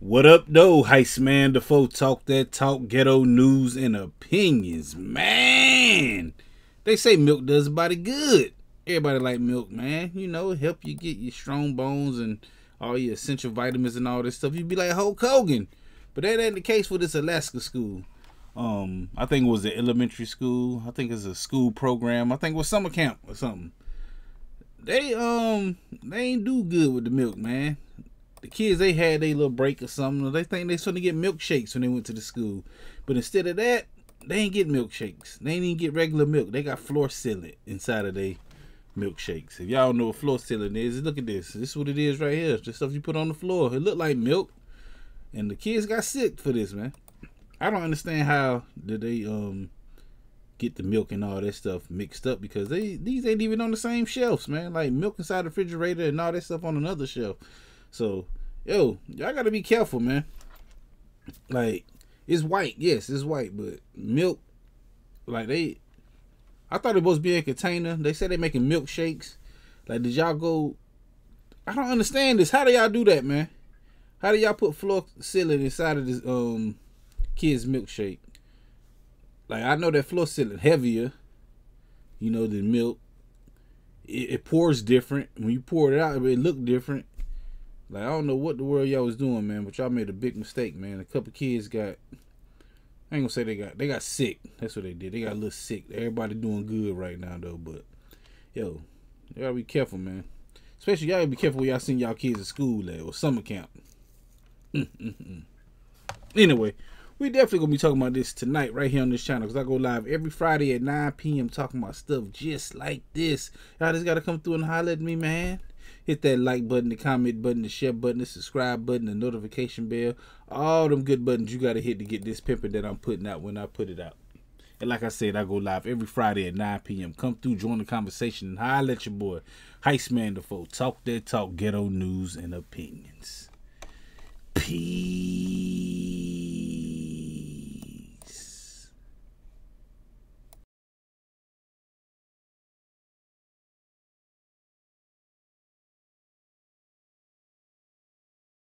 What up, though, Heist Man? The folk talk that talk, ghetto news and opinions. Man, they say milk does the body good. Everybody like milk, man. You know, help you get your strong bones and all your essential vitamins and all this stuff. You'd be like Hulk Hogan, but that ain't the case for this Alaska school. Um, I think it was an elementary school. I think it's a school program. I think it was summer camp or something. They um they ain't do good with the milk, man the kids they had a little break or something. They think they to get milkshakes when they went to the school, but instead of that, they ain't get milkshakes. They ain't even get regular milk. They got floor sealant inside of they milkshakes. If y'all know what floor sealant is, look at this. This is what it is right here. The stuff you put on the floor. It looked like milk, and the kids got sick for this, man. I don't understand how did they um get the milk and all that stuff mixed up because they these ain't even on the same shelves, man. Like milk inside the refrigerator and all that stuff on another shelf. So, yo, y'all gotta be careful, man. Like, it's white, yes, it's white, but milk, like they, I thought it was being a container. They said they're making milkshakes. Like, did y'all go? I don't understand this. How do y'all do that, man? How do y'all put floor sealant inside of this um kid's milkshake? Like, I know that floor sealant heavier, you know, than milk. It, it pours different. When you pour it out, it look different. Like I don't know what the world y'all was doing, man, but y'all made a big mistake, man. A couple kids got I ain't gonna say they got they got sick. That's what they did. They got a little sick. Everybody doing good right now though, but yo, you gotta be careful, man. Especially y'all be careful y'all send y'all kids to school at or summer camp. Mm, mm, mm. anyway, we definitely gonna be talking about this tonight right here on this channel because I go live every Friday at 9 p.m. talking about stuff just like this. Y'all just gotta come through and holler at me, man hit that like button, the comment button, the share button, the subscribe button, the notification bell. All them good buttons you got to hit to get this pimping that I'm putting out when I put it out. And like I said, I go live every Friday at 9 p.m. Come through, join the conversation, and holla at your boy, the Folk. Talk that talk, ghetto news and opinions. Peace.